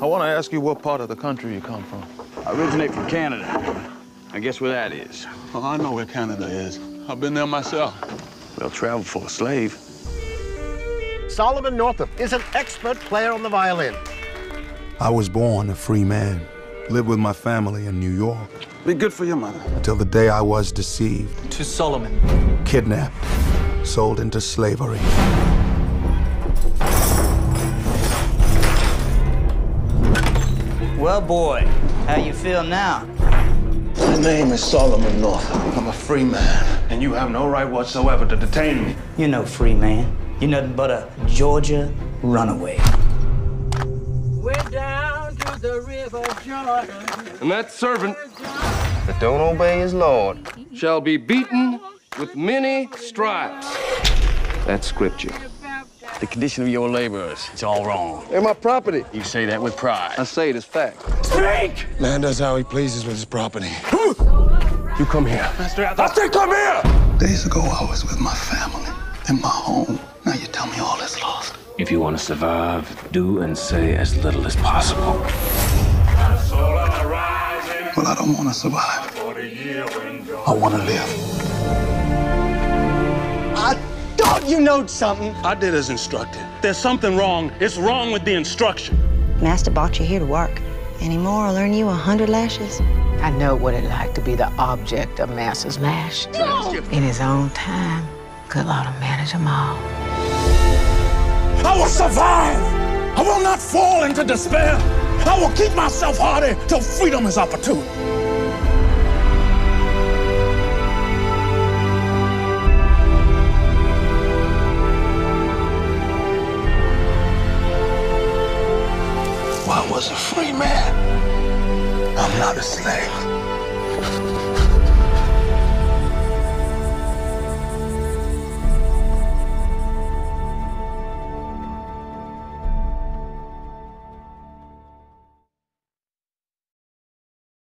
I want to ask you what part of the country you come from. I originate from Canada. I guess where that is. Oh, I know where Canada is. I've been there myself. Well, travel for a slave. Solomon Northup is an expert player on the violin. I was born a free man, lived with my family in New York. Be good for your mother. Until the day I was deceived. To Solomon. Kidnapped, sold into slavery. Well, boy, how you feel now? My name is Solomon Northup. I'm a free man, and you have no right whatsoever to detain me. You're no free man. You're nothing but a Georgia runaway. We're down to the river Jordan. And that servant that don't obey his Lord shall be beaten with many stripes. That's scripture. The condition of your laborers, it's all wrong. They're my property. You say that with pride. I say it as fact. Speak! Man does how he pleases with his property. You come here. Master, I, I say come here! Days ago, I was with my family in my home. Now you tell me all is lost. If you want to survive, do and say as little as possible. Well, I don't want to survive. I want to live. You knowed something. I did as instructed. There's something wrong. It's wrong with the instruction. Master brought you here to work. Any more will earn you a hundred lashes. I know what it like to be the object of Master's lash. No! In his own time, good Lord will manage them all. I will survive. I will not fall into despair. I will keep myself hardy till freedom is opportune. I was a free man. I'm not a slave.